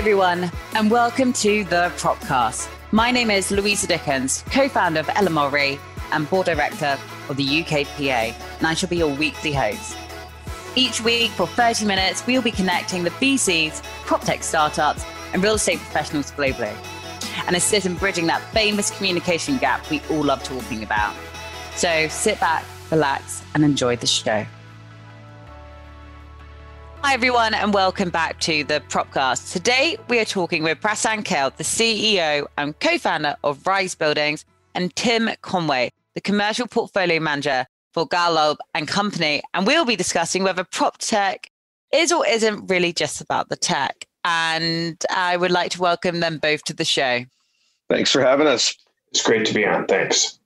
everyone, and welcome to the Propcast. My name is Louisa Dickins, co founder of LMRE and board director of the UKPA, and I shall be your weekly host. Each week, for 30 minutes, we'll be connecting the VCs, prop tech startups, and real estate professionals globally, and assist in bridging that famous communication gap we all love talking about. So sit back, relax, and enjoy the show. Hi, everyone, and welcome back to the Propcast. Today, we are talking with Prasanth Kale, the CEO and co founder of Rise Buildings, and Tim Conway, the commercial portfolio manager for Golub and Company. And we'll be discussing whether prop tech is or isn't really just about the tech. And I would like to welcome them both to the show. Thanks for having us. It's great to be on. Thanks.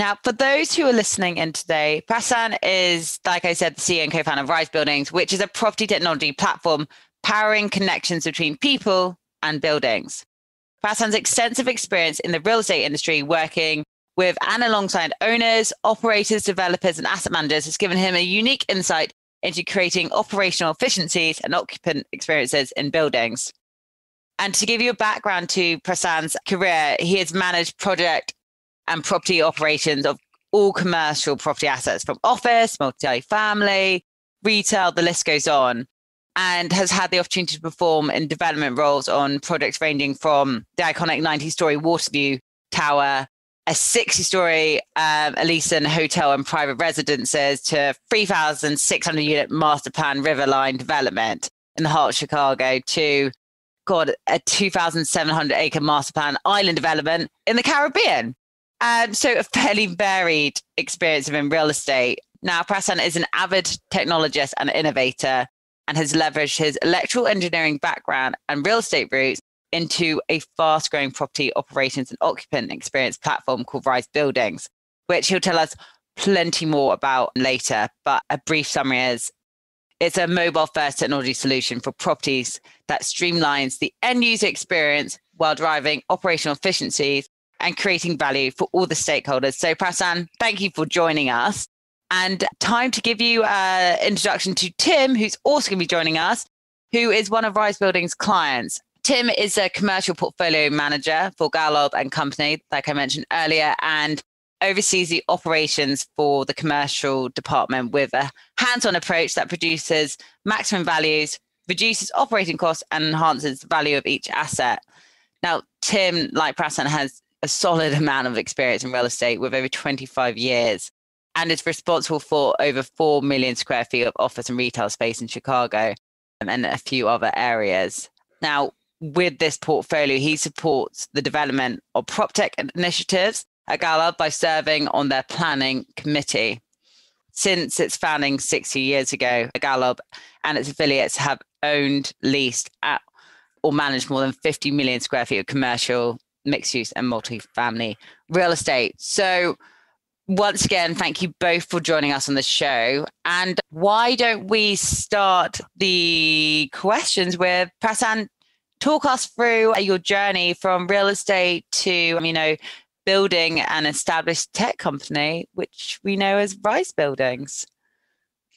Now, for those who are listening in today, Prasan is, like I said, the CEO and co-founder of Rise Buildings, which is a property technology platform powering connections between people and buildings. Prasan's extensive experience in the real estate industry, working with and alongside owners, operators, developers, and asset managers, has given him a unique insight into creating operational efficiencies and occupant experiences in buildings. And to give you a background to Prasan's career, he has managed project and property operations of all commercial property assets from office, multi-family, retail, the list goes on, and has had the opportunity to perform in development roles on projects ranging from the iconic 90-story Waterview Tower, a 60-story um, Elysian hotel and private residences to 3,600 unit master plan Riverline development in the heart of Chicago to God, a 2,700 acre master plan island development in the Caribbean. And so a fairly varied experience in real estate. Now, Prasanth is an avid technologist and innovator and has leveraged his electrical engineering background and real estate roots into a fast growing property operations and occupant experience platform called Rise Buildings, which he'll tell us plenty more about later. But a brief summary is it's a mobile first technology solution for properties that streamlines the end user experience while driving operational efficiencies and creating value for all the stakeholders. So, Prasanth, thank you for joining us. And time to give you an introduction to Tim, who's also going to be joining us, who is one of Rise Building's clients. Tim is a commercial portfolio manager for Golub and Company, like I mentioned earlier, and oversees the operations for the commercial department with a hands-on approach that produces maximum values, reduces operating costs, and enhances the value of each asset. Now, Tim, like Prasanth, has a solid amount of experience in real estate with over 25 years and is responsible for over 4 million square feet of office and retail space in Chicago um, and a few other areas. Now, with this portfolio, he supports the development of prop tech initiatives at by serving on their planning committee. Since its founding 60 years ago, Golub and its affiliates have owned, leased, at, or managed more than 50 million square feet of commercial mixed use and multi-family real estate. So once again, thank you both for joining us on the show. And why don't we start the questions with Prasanth? Talk us through your journey from real estate to, um, you know, building an established tech company, which we know as Rise Buildings.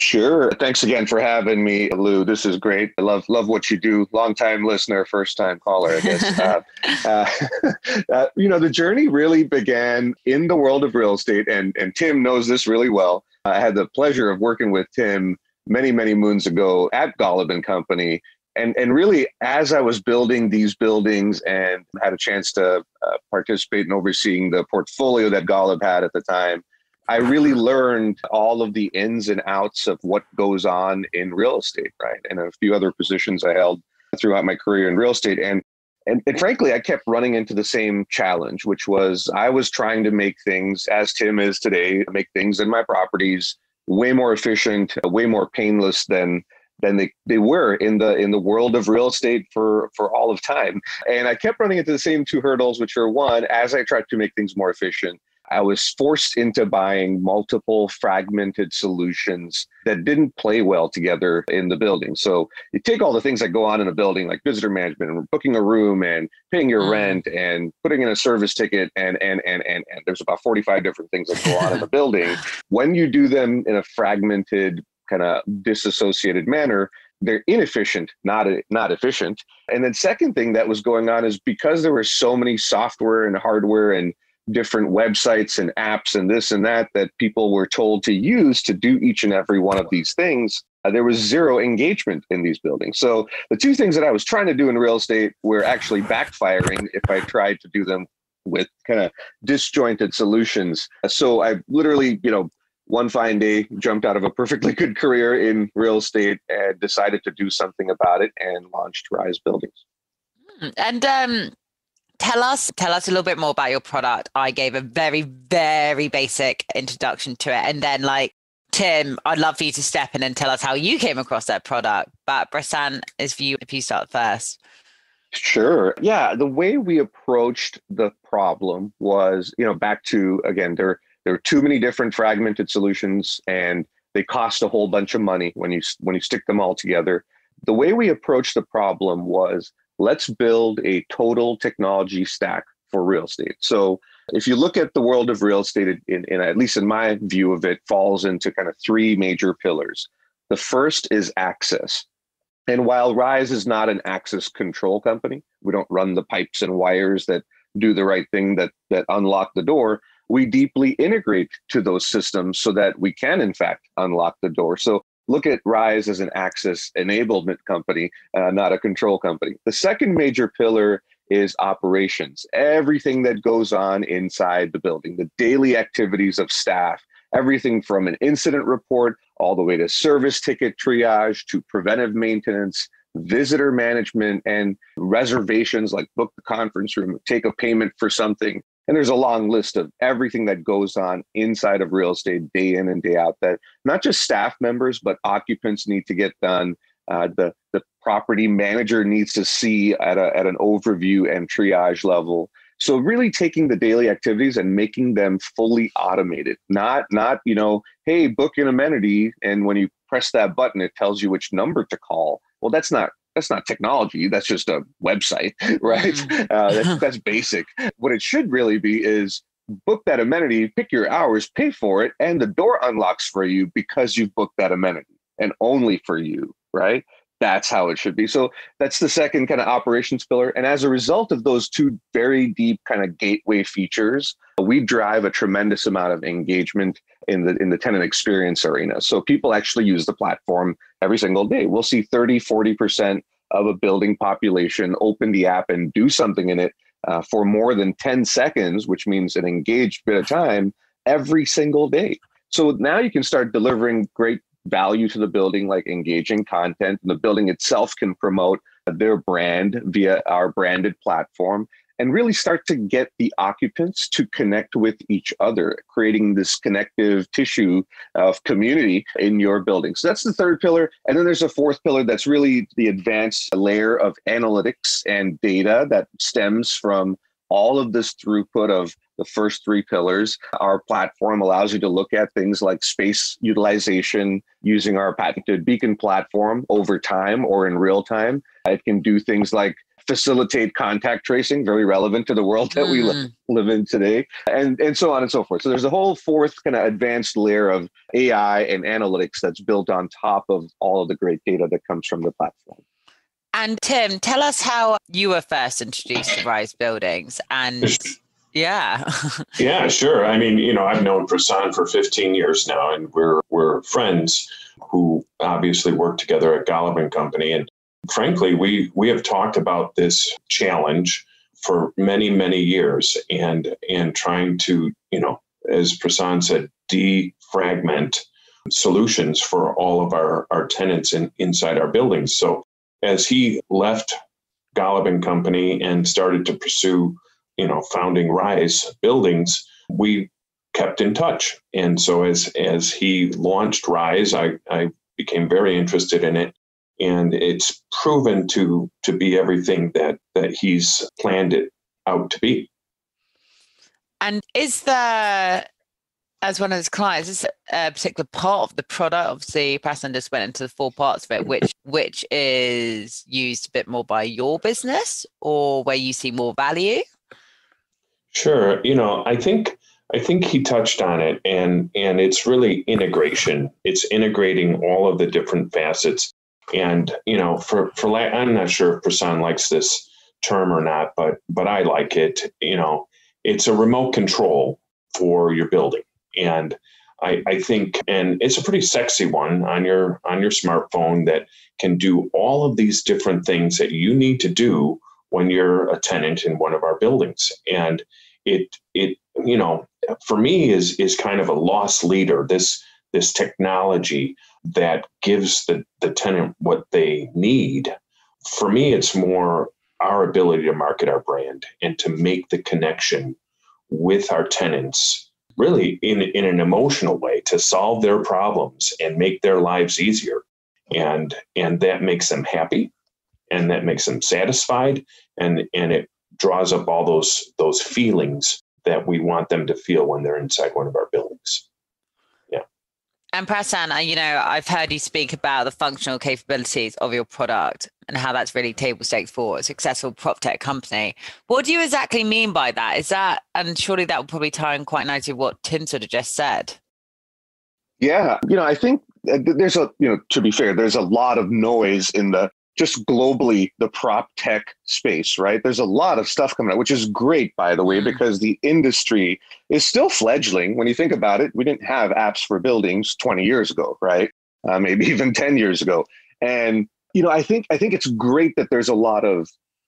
Sure. Thanks again for having me, Lou. This is great. I love love what you do. Long time listener, first time caller. I guess. uh, uh, uh, you know, the journey really began in the world of real estate, and and Tim knows this really well. I had the pleasure of working with Tim many many moons ago at Golub and Company, and and really as I was building these buildings and had a chance to uh, participate in overseeing the portfolio that Golub had at the time I really learned all of the ins and outs of what goes on in real estate, right? And a few other positions I held throughout my career in real estate. And and, and frankly, I kept running into the same challenge, which was I was trying to make things, as Tim is today, make things in my properties way more efficient, way more painless than than they, they were in the in the world of real estate for for all of time. And I kept running into the same two hurdles, which are one, as I tried to make things more efficient, I was forced into buying multiple fragmented solutions that didn't play well together in the building. So you take all the things that go on in a building, like visitor management and booking a room and paying your mm. rent and putting in a service ticket, and and and and, and there's about 45 different things that go on in the building. When you do them in a fragmented, kind of disassociated manner, they're inefficient, not not efficient. And then second thing that was going on is because there were so many software and hardware and different websites and apps and this and that that people were told to use to do each and every one of these things uh, there was zero engagement in these buildings so the two things that i was trying to do in real estate were actually backfiring if i tried to do them with kind of disjointed solutions so i literally you know one fine day jumped out of a perfectly good career in real estate and decided to do something about it and launched rise buildings hmm. and um tell us tell us a little bit more about your product i gave a very very basic introduction to it and then like tim i'd love for you to step in and tell us how you came across that product but prasanth is for you if you start first Sure. Yeah. The way we approached the problem was, you know, back to again, there there are too many different fragmented solutions and they cost a whole bunch of money when you when you stick them all together. The way we approached the problem was let's build a total technology stack for real estate. So if you look at the world of real estate, in, in, at least in my view of it, falls into kind of three major pillars. The first is access. And while Rise is not an access control company, we don't run the pipes and wires that do the right thing that that unlock the door we deeply integrate to those systems so that we can, in fact, unlock the door. So look at Rise as an access enablement company, uh, not a control company. The second major pillar is operations, everything that goes on inside the building, the daily activities of staff, everything from an incident report all the way to service ticket triage to preventive maintenance visitor management and reservations like book the conference room take a payment for something and there's a long list of everything that goes on inside of real estate day in and day out that not just staff members, but occupants need to get done. Uh, the, the property manager needs to see at, a, at an overview and triage level. So really taking the daily activities and making them fully automated, not, not, you know, hey, book an amenity. And when you press that button, it tells you which number to call. Well, that's not that's not technology that's just a website right? Mm. uh, that's, that's basic. What it should really be is book that amenity pick your hours pay for it and the door unlocks for you because you've booked that amenity and only for you right? That's how it should be. So that's the second kind of operations pillar. And as a result of those two very deep kind of gateway features we drive a tremendous amount of engagement in the in the tenant experience arena. So people actually use the platform every single day. We'll see 30, 40% of a building population open the app and do something in it uh, for more than 10 seconds, which means an engaged bit of time every single day. So now you can start delivering great value to the building, like engaging content. And the building itself can promote their brand via our branded platform and really start to get the occupants to connect with each other, creating this connective tissue of community in your building. So that's the third pillar. And then there's a fourth pillar that's really the advanced layer of analytics and data that stems from all of this throughput of the first three pillars. Our platform allows you to look at things like space utilization using our patented Beacon platform over time or in real time. It can do things like facilitate contact tracing, very relevant to the world that mm. we li- live in today, and, and so on and so forth. So there's a whole fourth kind of advanced layer of AI and analytics that's built on top of all of the great data that comes from the platform. And Tim, tell us how you were first introduced to Rise Buildings and yeah. yeah, sure. I mean, you know, I've known Prasanth for 15 years now and we're we're friends who obviously work together at Golub and Company and frankly, we, we have talked about this challenge for many, many years and, and trying to, you know, as Prasanth said, defragment solutions for all of our, our tenants in, inside our buildings. So as he left Golub and Company and started to pursue, you know, founding Rise buildings, we kept in touch. And so as as he launched Rise, I, I became very interested in it and it's proven to to be everything that that he's planned it out to be. And is there, as one of his clients, is a particular part of the product? Obviously, Prasanth just went into the four parts of it, which which is used a bit more by your business, or where you see more value. Sure, you know, I think I think he touched on it, and and it's really integration. It's integrating all of the different facets And you know, for for I'm not sure if Prasan likes this term or not, but but I like it. You know, it's a remote control for your building, and I, I think, and it's a pretty sexy one on your on your smartphone that can do all of these different things that you need to do when you're a tenant in one of our buildings. And it it you know for me is is kind of a loss leader. This this technology that gives the, the tenant what they need. For me, it's more our ability to market our brand and to make the connection with our tenants really in, in an emotional way to solve their problems and make their lives easier and and that makes them happy and that makes them satisfied and and it draws up all those those feelings that we want them to feel when they're inside one of our buildings and Prasan, you know, I've heard you speak about the functional capabilities of your product and how that's really table stakes for a successful prop tech company. What do you exactly mean by that? Is that, and surely that will probably tie in quite nicely with what Tim sort of just said. Yeah, you know, I think uh, there's a, you know, to be fair, there's a lot of noise in the just globally the prop tech space, right? There's a lot of stuff coming out, which is great, by the way, mm. because the industry is still fledgling. When you think about it, we didn't have apps for buildings 20 years ago, right? Uh, maybe even 10 years ago. And you know, I think I think it's great that there's a lot of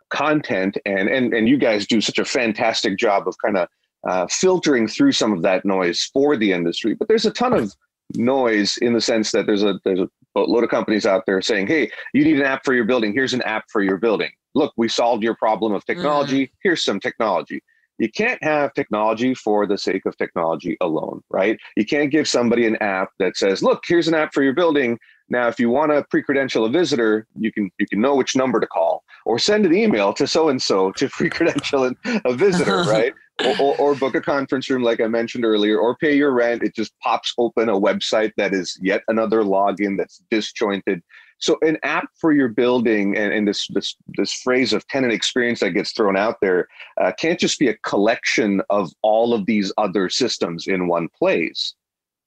content, and and and you guys do such a fantastic job of kind of uh, filtering through some of that noise for the industry. But there's a ton of noise in the sense that there's a there's a load of companies out there saying, "Hey, you need an app for your building. Here's an app for your building. Look, we solved your problem of technology. Mm. Here's some technology." You can't have technology for the sake of technology alone, right? You can't give somebody an app that says, "Look, here's an app for your building. Now, if you want to pre-credential a visitor, you can you can know which number to call, or send an email to so and so to pre-credential a visitor, right? Or, or, or, book a conference room, like I mentioned earlier, or pay your rent. It just pops open a website that is yet another login that's disjointed. So, an app for your building, and, and this this this phrase of tenant experience that gets thrown out there, uh, can't just be a collection of all of these other systems in one place,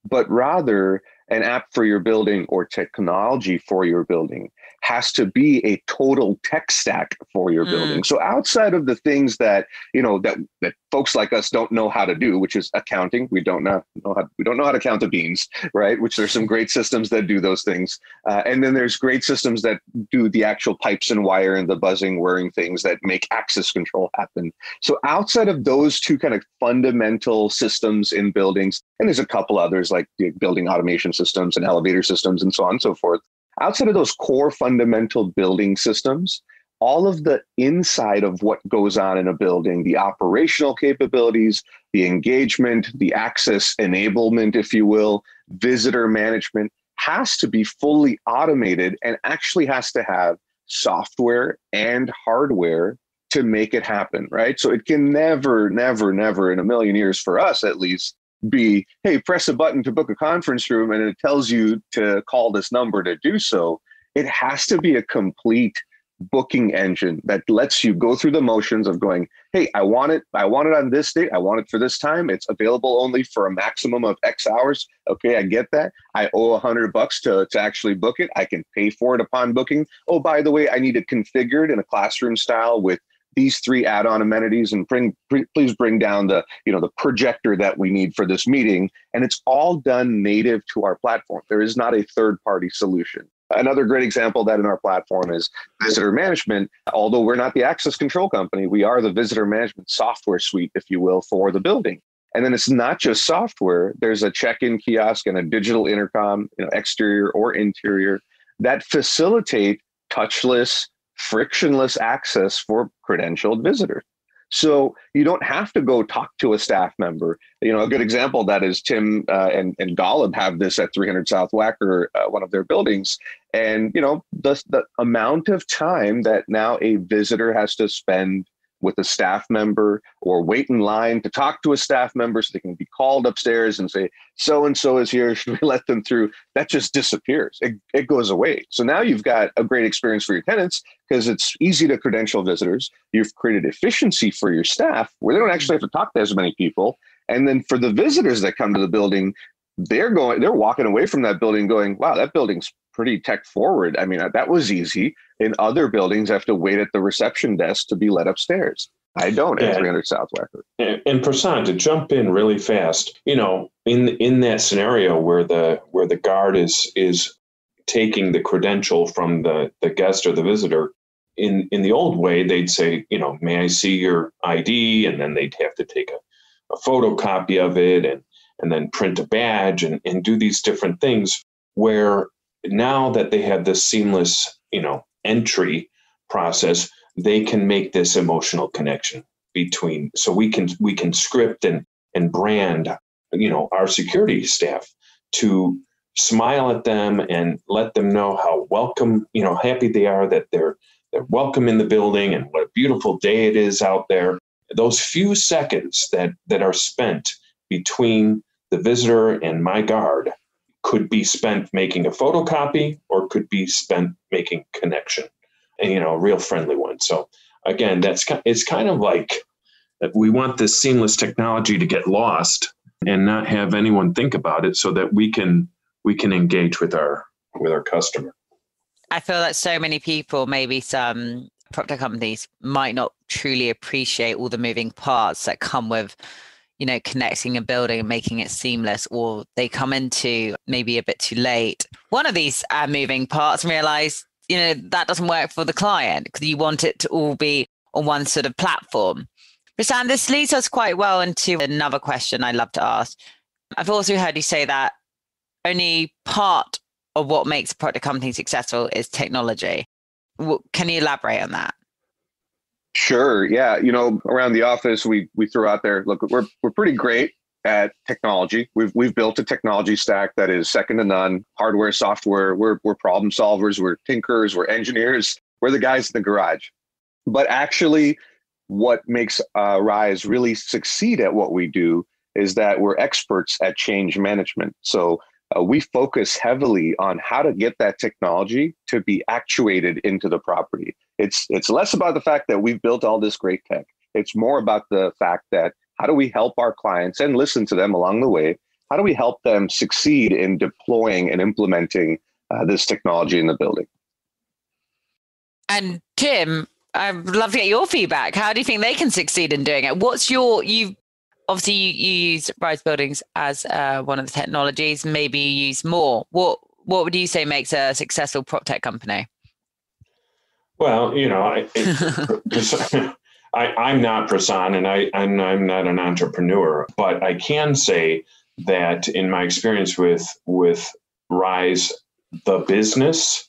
but rather an app for your building or technology for your building has to be a total tech stack for your mm. building. So outside of the things that you know that that folks like us don't know how to do, which is accounting, we don't know, know how, we don't know how to count the beans, right? Which there's some great systems that do those things, uh, and then there's great systems that do the actual pipes and wire and the buzzing, whirring things that make access control happen. So outside of those two kind of fundamental systems in buildings, and there's a couple others like building automation systems and elevator systems and so on and so forth outside of those core fundamental building systems, all of the inside of what goes on in a building, the operational capabilities, the engagement, the access enablement, if you will, visitor management has to be fully automated and actually has to have software and hardware to make it happen, right? So it can never, never, never in a million years for us at least be, hey, press a button to book a conference room and it tells you to call this number to do so. It has to be a complete booking engine that lets you go through the motions of going, hey, I want it, I want it on this date, I want it for this time. It's available only for a maximum of X hours. Okay, I get that. I owe a hundred bucks to, to actually book it. I can pay for it upon booking. Oh, by the way, I need it configured in a classroom style with these three add-on amenities and bring please bring down the you know the projector that we need for this meeting. And it's all done native to our platform. There is not a third party solution. Another great example that in our platform is visitor management. Although we're not the access control company we are the visitor management software suite if you will for the building. And then it's not just software. There's a check-in kiosk and a digital intercom you know exterior or interior that facilitate touchless frictionless access for credentialed visitors. So you don't have to go talk to a staff member. You know, a good example of that is Tim uh, and and Golub have this at 300 South Wacker, uh, one of their buildings, and you know the the amount of time that now a visitor has to spend with a staff member or wait in line to talk to a staff member so they can be called upstairs and say, so and so is here. Should we let them through? That just disappears. It, it goes away. So now you've got a great experience for your tenants because it's easy to credential visitors. You've created efficiency for your staff where they don't actually have to talk to as many people. And then for the visitors that come to the building, they're going, they're walking away from that building going, wow, that building's pretty tech forward. I mean, uh, that was easy. In other buildings, I have to wait at the reception desk to be led upstairs. I don't at 300 South Wacker. And, and Prasan, to jump in really fast, you know, in in that scenario where the where the guard is is taking the credential from the the guest or the visitor, in in the old way, they'd say, you know, may I see your ID, and then they'd have to take a, a photocopy of it and and then print a badge and, and do these different things where now that they have this seamless, you know, entry process, they can make this emotional connection between so we can we can script and and brand you know our security staff to smile at them and let them know how welcome you know happy they are that they're they're welcome in the building and what a beautiful day it is out there. Those few seconds that that are spent between the visitor and my guard could be spent making a photocopy or could be spent making connection and you know a real friendly one. So again that's it's kind of like we want this seamless technology to get lost and not have anyone think about it so that we can we can engage with our with our customer. I feel that so many people maybe some prop companies might not truly appreciate all the moving parts that come with you know, connecting a building and making it seamless, or they come into maybe a bit too late. One of these uh, moving parts and realize, you know, that doesn't work for the client because you want it to all be on one sort of platform. Prasan, this leads us quite well into another question I love to ask. I've also heard you say that only part of what makes a product company successful is technology. Can you elaborate on that? Sure. Yeah. You know, around the office, we we threw out there. Look, we're we're pretty great at technology. We've we've built a technology stack that is second to none. Hardware, software. We're we're problem solvers. We're tinkers. We're engineers. We're the guys in the garage. But actually, what makes uh, Rise really succeed at what we do is that we're experts at change management. So uh, we focus heavily on how to get that technology to be actuated into the property. It's it's less about the fact that we've built all this great tech. It's more about the fact that how do we help our clients and listen to them along the way? How do we help them succeed in deploying and implementing uh, this technology in the building? And Tim, I'd love to get your feedback. How do you think they can succeed in doing it? What's your you obviously you, you use Rise Buildings as uh, one of the technologies. Maybe you use more. What what would you say makes a successful prop tech company? Well, you know, I, I am not Prasan, and I I'm, I'm not an entrepreneur, but I can say that in my experience with with Rise, the business,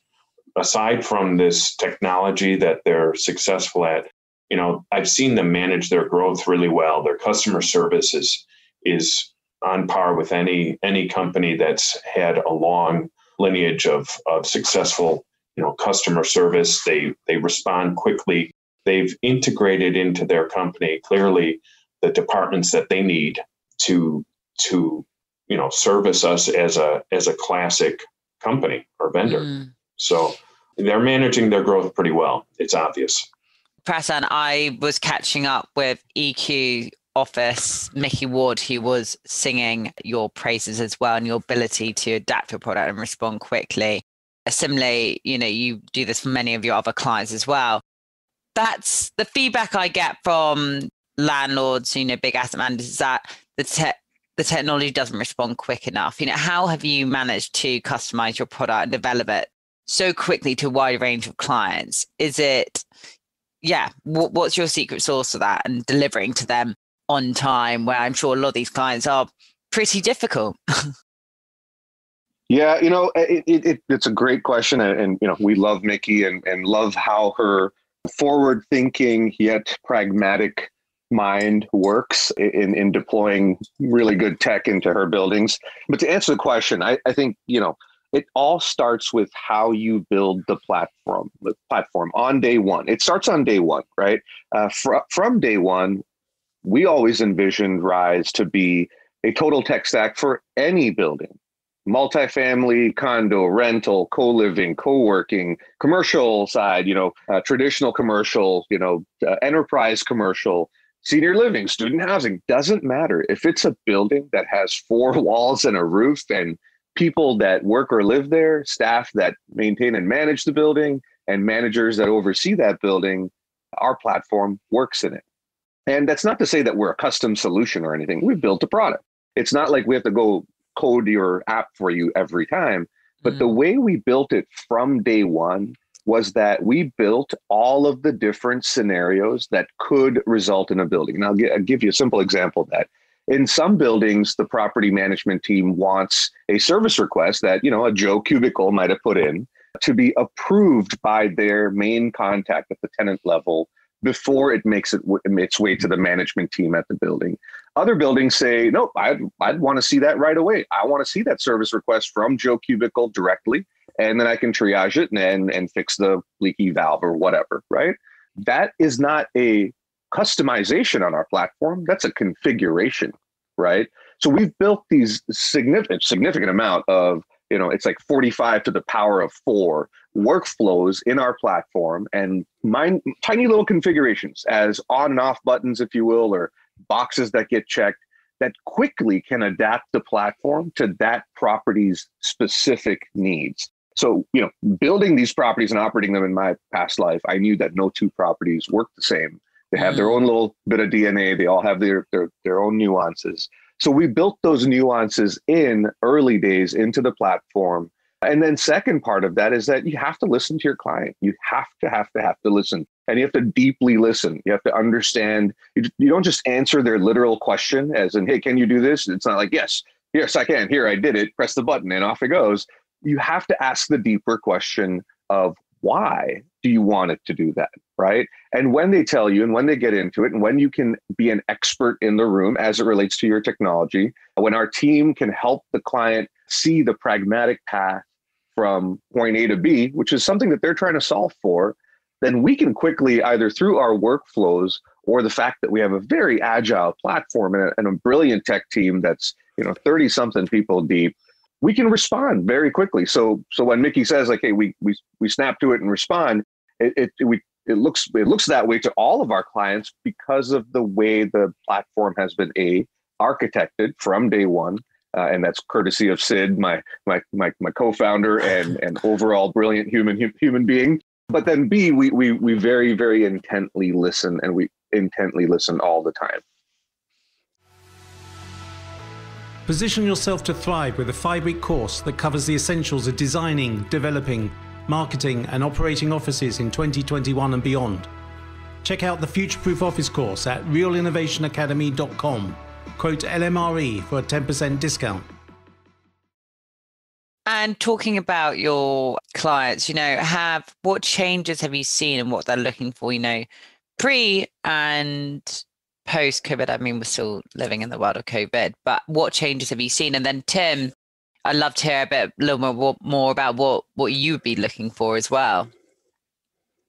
aside from this technology that they're successful at, you know, I've seen them manage their growth really well. Their customer service is is on par with any any company that's had a long lineage of of successful, you know, customer service. They they respond quickly. They've integrated into their company clearly the departments that they need to to you know service us as a as a classic company or vendor. Mm. So they're managing their growth pretty well. It's obvious. Prasan, I was catching up with EQ office, Mickey Ward, who was singing your praises as well and your ability to adapt your product and respond quickly. Similarly, you know, you do this for many of your other clients as well. That's the feedback I get from landlords, you know, big asset managers, is that the tech the technology doesn't respond quick enough. You know, how have you managed to customize your product and develop it so quickly to a wide range of clients? Is it, yeah, what, what's your secret sauce to that and delivering to them on time? Where I'm sure a lot of these clients are pretty difficult. yeah, you know, it, it, it's a great question, and, and, you know, we love Mickey and and love how her forward-thinking yet pragmatic mind works in in deploying really good tech into her buildings. But to answer the question, I, I think you know it all starts with how you build the platform the platform on day one. It starts on day one right? Uh, fr- from day one we always envisioned rise to be a total tech stack for any building multifamily condo rental co-living co-working commercial side you know uh, traditional commercial you know uh, enterprise commercial senior living, student housing, doesn't matter. If it's a building that has four walls and a roof and people that work or live there, staff that maintain and manage the building, and managers that oversee that building, our platform works in it. And that's not to say that we're a custom solution or anything. We've built a product. It's not like we have to go code your app for you every time. But mm-hmm. the way we built it from day one was that we built all of the different scenarios that could result in a building. And I'll, g- I'll give you a simple example of that. In some buildings, the property management team wants a service request that, you know, a Joe Cubicle might have put in to be approved by their main contact at the tenant level before it makes it its way to the management team at the building. Other buildings say, nope, I'd, I'd want to see that right away. I want to see that service request from Joe Cubicle directly, and then I can triage it and, and, and fix the leaky valve or whatever, right? That is not a customization on our platform. That's a configuration, right? So we've built these significant, significant amount of you know it's like 45 to the power of four workflows in our platform and mine, tiny little configurations as on and off buttons if you will or boxes that get checked that quickly can adapt the platform to that property's specific needs so you know building these properties and operating them in my past life i knew that no two properties work the same they have their mm. own little bit of dna they all have their their, their own nuances so we built those nuances in early days into the platform. And then second part of that is that you have to listen to your client. You have to have to have to listen. And you have to deeply listen. You have to understand. You, you don't just answer their literal question as in, hey, can you do this? It's not like, yes, yes, I can. Here, I did it. Press the button and off it goes. You have to ask the deeper question of why do you want it to do that? Right. And when they tell you and when they get into it, and when you can be an expert in the room as it relates to your technology, when our team can help the client see the pragmatic path from point A to B, which is something that they're trying to solve for, then we can quickly, either through our workflows or the fact that we have a very agile platform and a, and a brilliant tech team that's you know 30 something people deep we can respond very quickly. So so when Mickey says like, hey, we we we snap to it and respond, it, it we it looks it looks that way to all of our clients because of the way the platform has been a architected from day one. Uh, and that's courtesy of Sid, my my my, my co-founder and and overall brilliant human human being. But then B, we we we very very intently listen, and we intently listen all the time. Position yourself to thrive with a five week course that covers the essentials of designing, developing, marketing, and operating offices in 2021 and beyond. Check out the Future Proof Office course at realinnovationacademy.com. Quote LMRE for a 10% discount. And talking about your clients, you know, have what changes have you seen and what they're looking for, you know, pre and post COVID, I mean, we're still living in the world of COVID, but what changes have you seen? And then, Tim, I'd love to hear a bit, a little more, more about what, what you'd be looking for as well.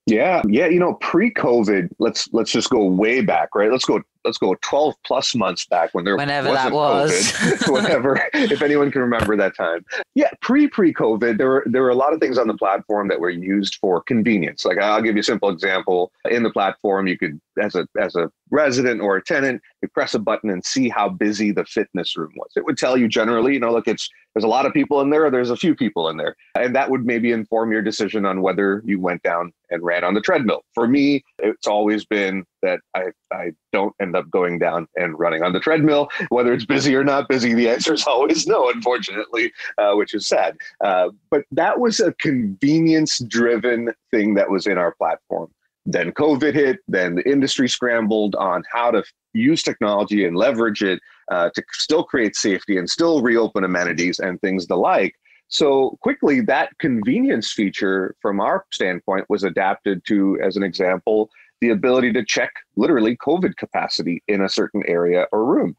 Yeah, yeah, you know, pre-COVID, let's let's just go way back, right? Let's go let's go 12 plus months back when there whenever that was COVID, whenever if anyone can remember that time. Yeah pre pre covid there were there were a lot of things on the platform that were used for convenience. Like i'll give you a simple example. In the platform you could as a as a resident or a tenant you press a button and see how busy the fitness room was. It would tell you generally you know look it's there's a lot of people in there there's a few people in there. And that would maybe inform your decision on whether you went down and ran on the treadmill. For me it's always been that i i don't end up going down and running on the treadmill. Whether it's busy or not busy the answer is always no unfortunately uh, which is sad. Uh, but that was a convenience driven thing that was in our platform then covid hit then the industry scrambled on how to use technology and leverage it uh, to still create safety and still reopen amenities and things the like so quickly that convenience feature from our standpoint was adapted to as an example the ability to check literally COVID capacity in a certain area or room.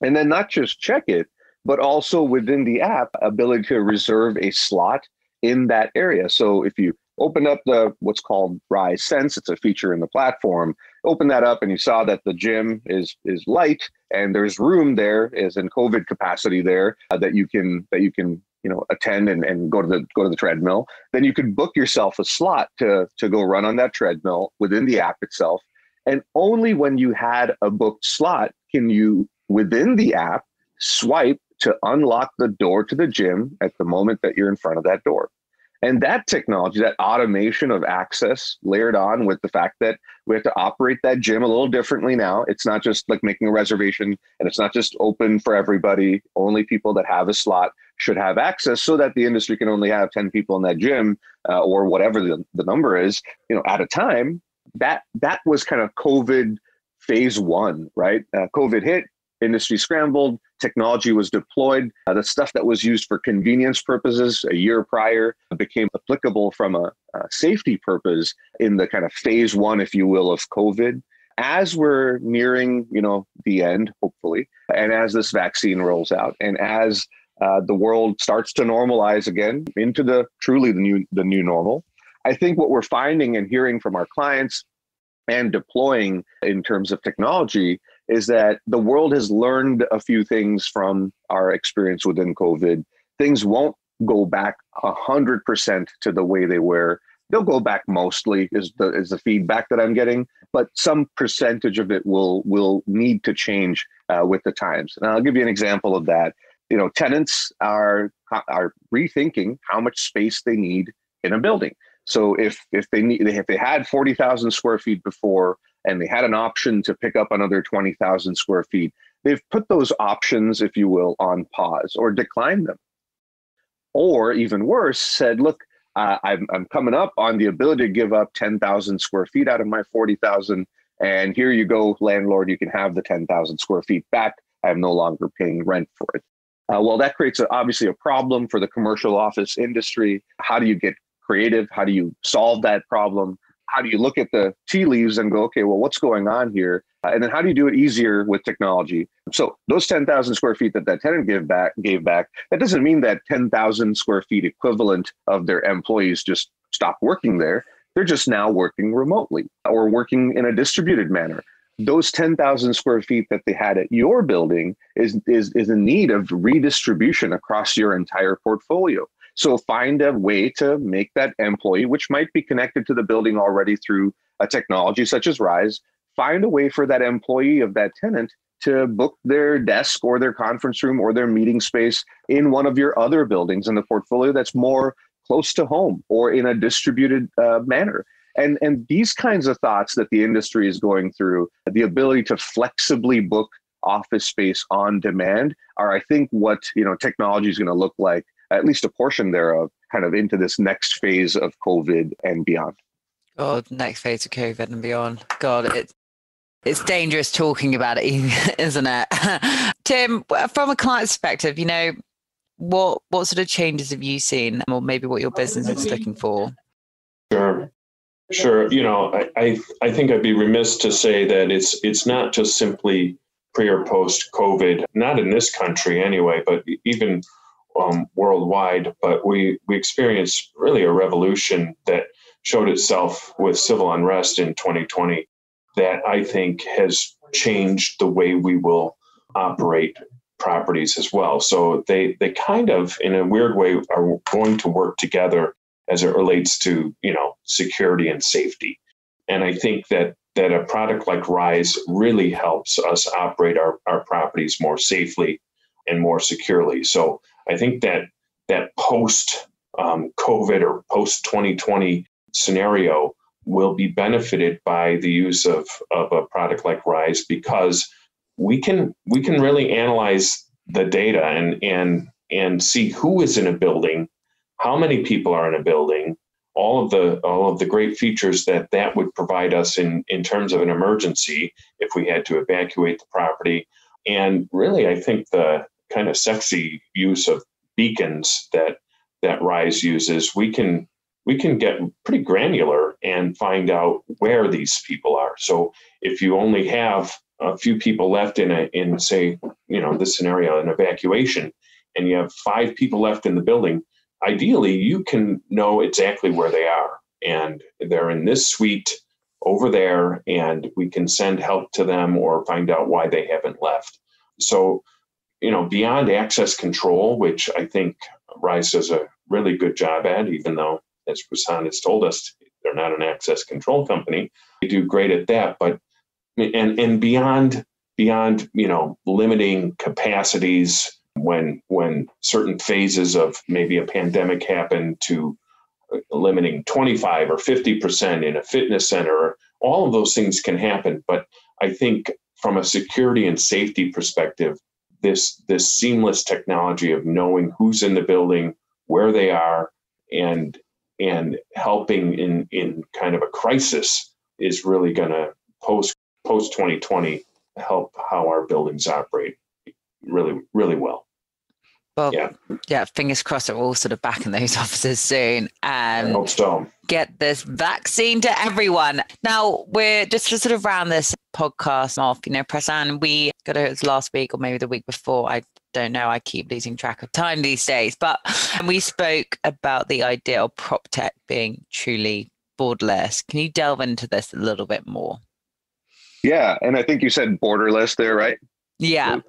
And then not just check it, but also within the app, ability to reserve a slot in that area. So if you open up the what's called Rise Sense, it's a feature in the platform. Open that up, and you saw that the gym is is light, and there's room there, is in COVID capacity there uh, that you can that you can you know attend and, and go to the go to the treadmill then you could book yourself a slot to to go run on that treadmill within the app itself And only when you had a booked slot can you, within the app, swipe to unlock the door to the gym at the moment that you're in front of that door. And that technology, that automation of access layered on with the fact that we have to operate that gym a little differently now. It's not just like making a reservation and it's not just open for everybody. Only people that have a slot should have access so that the industry can only have 10 people in that gym uh, or whatever the, the number is, you know, at a time. That that was kind of COVID phase one, right? Uh, COVID hit, industry scrambled, technology was deployed. Uh, the stuff that was used for convenience purposes a year prior became applicable from a, a safety purpose in the kind of phase one, if you will, of COVID. As we're nearing, you know, the end, hopefully, and as this vaccine rolls out, and as uh, the world starts to normalize again into the truly the new the new normal, I think what we're finding and hearing from our clients and deploying in terms of technology is that the world has learned a few things from our experience within COVID. Things won't go back 100% to the way they were. They'll go back mostly is the is the feedback that I'm getting, but some percentage of it will will need to change uh, with the times. And I'll give you an example of that. You know, tenants are are rethinking how much space they need in a building. So if if they need if they had forty thousand square feet before, and they had an option to pick up another 20,000 square feet. They've put those options, if you will, on pause or declined them. Or even worse, said, look, uh, I'm, I'm coming up on the ability to give up 10,000 square feet out of my 40,000. And here you go, landlord, you can have the 10,000 square feet back. I am no longer paying rent for it. Uh, well, that creates a, obviously a problem for the commercial office industry. How do you get creative? How do you solve that problem? How do you look at the tea leaves and go, okay, well, what's going on here? Uh, and then how do you do it easier with technology? So those 10,000 square feet that that tenant gave back, gave back, that doesn't mean that 10,000 square feet equivalent of their employees just stop working there. They're just now working remotely or working in a distributed manner. Those 10,000 square feet that they had at your building is, is, is in need of redistribution across your entire portfolio. So find a way to make that employee, which might be connected to the building already through a technology such as Rise, find a way for that employee of that tenant to book their desk or their conference room or their meeting space in one of your other buildings in the portfolio that's more close to home or in a distributed uh, manner. And, and these kinds of thoughts that the industry is going through, the ability to flexibly book office space on demand are, I think, what you know technology is going to look like at least a portion thereof, kind of into this next phase of COVID and beyond. Oh, God, next phase of COVID and beyond. God, it's it's dangerous talking about it, isn't it? Tim, from a client perspective, you know, what what sort of changes have you seen, or maybe what your business is looking for? Sure, sure. You know, I, I I think I'd be remiss to say that it's it's not just simply pre or post COVID, not in this country anyway, but even um, worldwide, but we, we experienced really a revolution that showed itself with civil unrest in 2020 that I think has changed the way we will operate properties as well. So they they kind of in a weird way are going to work together as it relates to, you know, security and safety. And I think that that a product like Rise really helps us operate our, our properties more safely and more securely. So I think that that post um, COVID or post 2020 scenario will be benefited by the use of, of a product like Rise because we can we can really analyze the data and and and see who is in a building, how many people are in a building, all of the all of the great features that that would provide us in in terms of an emergency if we had to evacuate the property. And really, I think the kind of sexy use of beacons that that Rise uses, we can we can get pretty granular and find out where these people are. So if you only have a few people left in a in say you know this scenario an evacuation, and you have five people left in the building, ideally you can know exactly where they are and they're in this suite over there and we can send help to them or find out why they haven't left so you know, beyond access control, which I think Rise does a really good job at, even though, as Prasan has told us, they're not an access control company. They do great at that. But and and beyond beyond you know limiting capacities when when certain phases of maybe a pandemic happen to uh, limiting 25 or 50% in a fitness center all of those things can happen but i think from a security and safety perspective this this seamless technology of knowing who's in the building where they are and and helping in in kind of a crisis is really going to post post 2020 help how our buildings operate really really well well, yeah. yeah, fingers crossed we're all sort of back in those offices soon um, and so. get this vaccine to everyone. Now, we're just to sort of round this podcast off, you know, Prasan, we got it was last week or maybe the week before. I don't know. I keep losing track of time these days, but we spoke about the idea of prop tech being truly borderless. Can you delve into this a little bit more? Yeah. And I think you said borderless there, right? Yeah.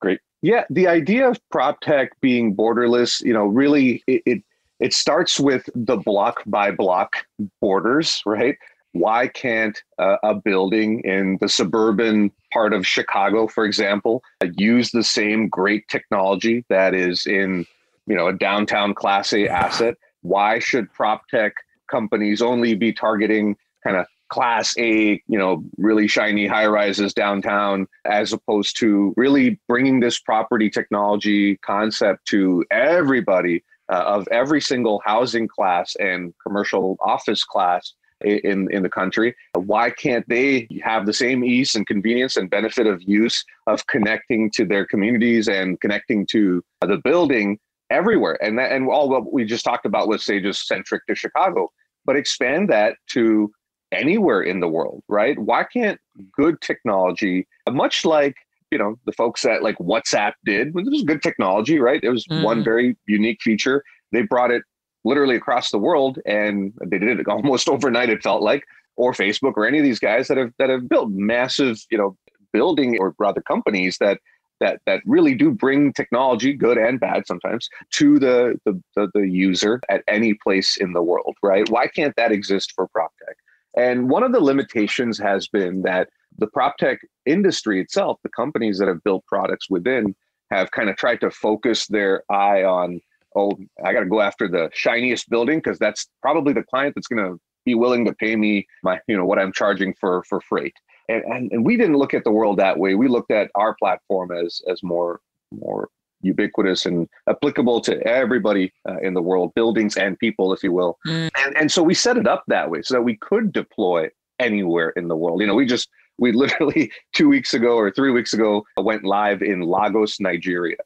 Great. Yeah, the idea of prop tech being borderless, you know, really it, it, it starts with the block by block borders, right? Why can't uh, a building in the suburban part of Chicago, for example, use the same great technology that is in, you know, a downtown Class A asset? Why should prop tech companies only be targeting kind of class A, you know, really shiny high rises downtown, as opposed to really bringing this property technology concept to everybody uh, of every single housing class and commercial office class in in the country. Why can't they have the same ease and convenience and benefit of use of connecting to their communities and connecting to the building everywhere? And that, and all what we just talked about was say just centric to chicago but expand that to anywhere in the world, right? Why can't good technology, much like you know the folks that like WhatsApp did, it was good technology, right? It was mm. one very unique feature. They brought it literally across the world, and they did it almost overnight. It felt like, or Facebook, or any of these guys that have that have built massive, you know, building or rather companies that that that really do bring technology, good and bad sometimes, to the the, the, the user at any place in the world, right? Why can't that exist for prop tech? And one of the limitations has been that the prop tech industry itself, the companies that have built products within, have kind of tried to focus their eye on, oh, I got to go after the shiniest building because that's probably the client that's going to be willing to pay me my, you know, what I'm charging for for freight. And, and and we didn't look at the world that way. We looked at our platform as as more more ubiquitous and applicable to everybody uh, in the world, buildings and people, if you will. Mm. And, and so we set it up that way so that we could deploy anywhere in the world. You know, we just, we literally two weeks ago or three weeks ago went live in Lagos, Nigeria.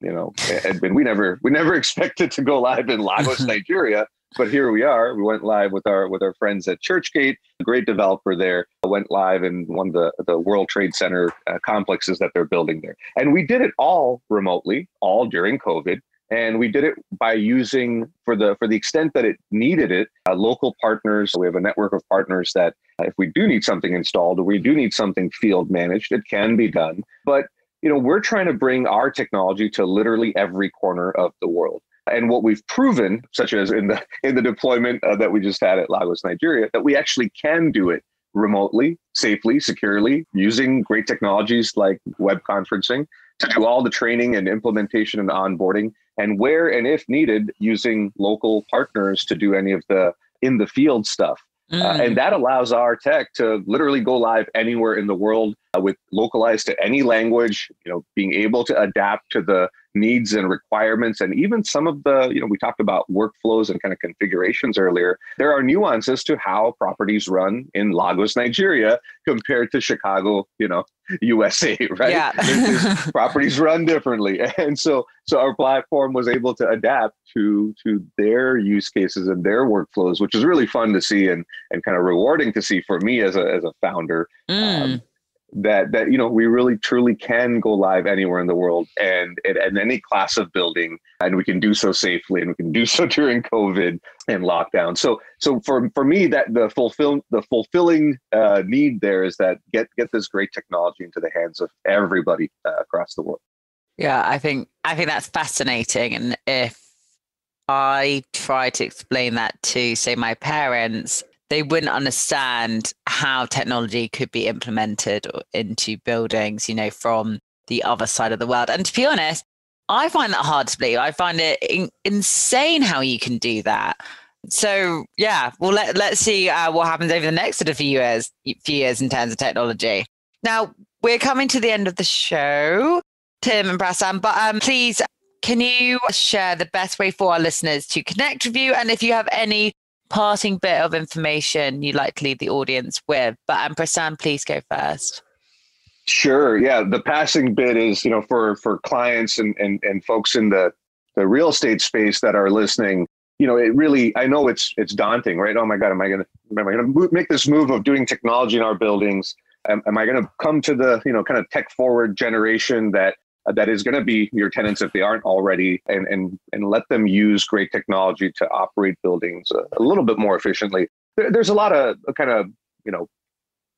You know, and, and we never, we never expected to go live in Lagos, Nigeria but here we are. We went live with our with our friends at Churchgate, a great developer there. Went live in one of the the World Trade Center uh, complexes that they're building there, and we did it all remotely, all during COVID. And we did it by using, for the for the extent that it needed it, uh, local partners. We have a network of partners that, uh, if we do need something installed or we do need something field managed, it can be done. But you know, we're trying to bring our technology to literally every corner of the world. And what we've proven, such as in the in the deployment uh, that we just had at Lagos, Nigeria, that we actually can do it remotely, safely, securely, using great technologies like web conferencing to do all the training and implementation and onboarding, and where and if needed, using local partners to do any of the in the field stuff. Mm. Uh, and that allows our tech to literally go live anywhere in the world uh, with localized to any language, you know, being able to adapt to the needs and requirements and even some of the you know we talked about workflows and kind of configurations earlier there are nuances to how properties run in lagos nigeria compared to chicago you know usa right yeah. properties run differently and so so our platform was able to adapt to to their use cases and their workflows which is really fun to see and and kind of rewarding to see for me as a as a founder mm. um, that that you know we really truly can go live anywhere in the world and in any class of building and we can do so safely and we can do so during covid and lockdown. So so for for me that the fulfill the fulfilling uh, need there is that get get this great technology into the hands of everybody uh, across the world. Yeah i think i think that's fascinating. And if i try to explain that to say my parents they wouldn't understand how technology could be implemented into buildings, you know, from the other side of the world. And to be honest, I find that hard to believe. I find it in- insane how you can do that. So yeah, well let let's see uh, what happens over the next sort of few years, few years in terms of technology. Now we're coming to the end of the show, Tim and Prasan, but um, please can you share the best way for our listeners to connect with you, and if you have any parting bit of information you'd like to leave the audience with? But Prasan, please go first. Sure. Yeah. The passing bit is, you know, for for clients and and, and folks in the the real estate space that are listening, you know, it really I know it's it's daunting, right? Oh my God, am I gonna am I gonna make this move of doing technology in our buildings? Am, am I gonna come to the, you know, kind of tech forward generation that Uh, that is going to be your tenants if they aren't already and and and let them use great technology to operate buildings a, a little bit more efficiently there, there's a lot of uh, kind of you know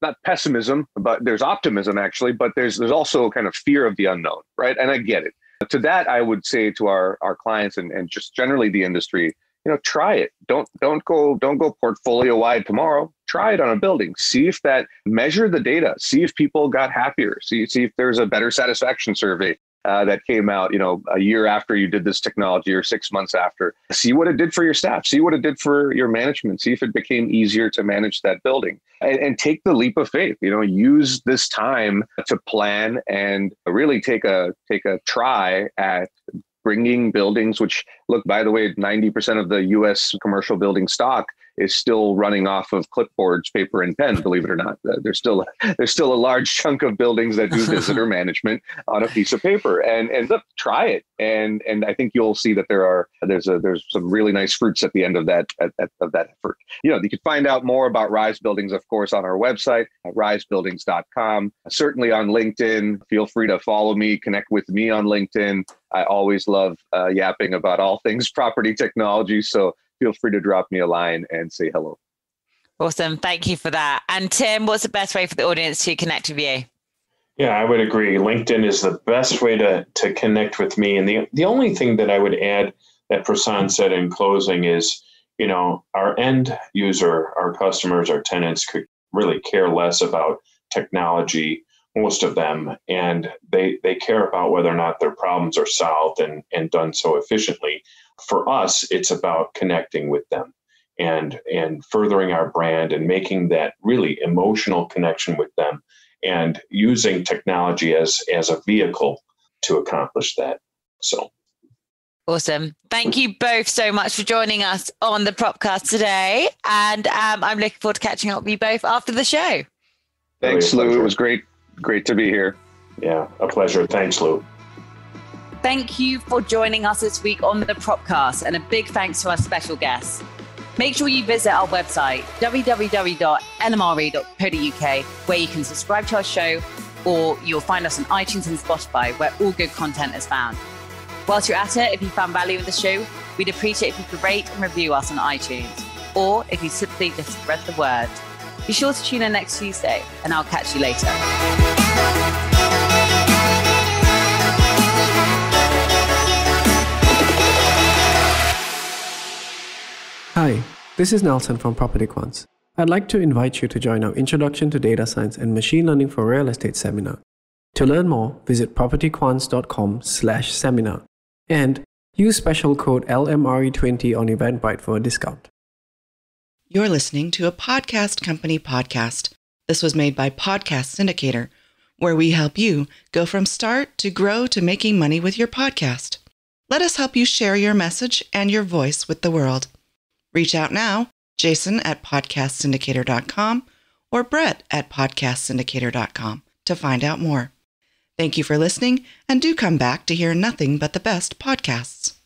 not pessimism, but there's optimism actually, but there's there's also kind of fear of the unknown, right? And I get it. To that, I would say to our our clients and, and just generally the industry, you know, try it. Don't don't go don't go portfolio wide tomorrow. Try it on a building. See if that measure the data. See if people got happier. See see if there's a better satisfaction survey uh, that came out, you know, a year after you did this technology or six months after. See what it did for your staff. See what it did for your management. See if it became easier to manage that building, and, and take the leap of faith. You know, use this time to plan and really take a take a try at bringing buildings, which look, by the way, 90% of the US commercial building stock is still running off of clipboards, paper, and pen. Believe it or not, uh, there's still there's still a large chunk of buildings that do visitor management on a piece of paper. And and look, try it, and and I think you'll see that there are there's a there's some really nice fruits at the end of that at, at, of that effort. You know, you can find out more about Rise Buildings, of course, on our website at risebuildings.com. Certainly on LinkedIn. Feel free to follow me, connect with me on LinkedIn. I always love uh, yapping about all things property technology. So feel free to drop me a line and say hello. Awesome. Thank you for that. And Tim, what's the best way for the audience to connect with you? Yeah, I would agree. LinkedIn is the best way to, to connect with me. And the, the only thing that I would add that Prasan said in closing is, you know, our end user, our customers, our tenants could really care less about technology, most of them, and they, they care about whether or not their problems are solved and, and done so efficiently for us, it's about connecting with them and and furthering our brand and making that really emotional connection with them and using technology as as a vehicle to accomplish that. So Awesome. Thank you both so much for joining us on the Propcast today. And um, I'm looking forward to catching up with you both after the show. Thanks, Lou. It was great. Great to be here. Yeah, a pleasure. Thanks, Lou. Thank you for joining us this week on the Propcast, and a big thanks to our special guests. Make sure you visit our website, www.lmre.co.uk, where you can subscribe to our show, or you'll find us on iTunes and Spotify, where all good content is found. Whilst you're at it, if you found value in the show, we'd appreciate if you could rate and review us on iTunes, or if you simply just spread the word. Be sure to tune in next Tuesday, and I'll catch you later. This is Nelson from Property Quants. I'd like to invite you to join our Introduction to Data Science and Machine Learning for Real Estate seminar. To learn more, visit propertyquants.com/seminar and use special code LMRE20 on Eventbrite for a discount. You're listening to a podcast company podcast. This was made by Podcast Syndicator, where we help you go from start to grow to making money with your podcast. Let us help you share your message and your voice with the world. Reach out now, Jason at podcastsyndicator.com or Brett at podcastsyndicator.com to find out more. Thank you for listening, and do come back to hear nothing but the best podcasts.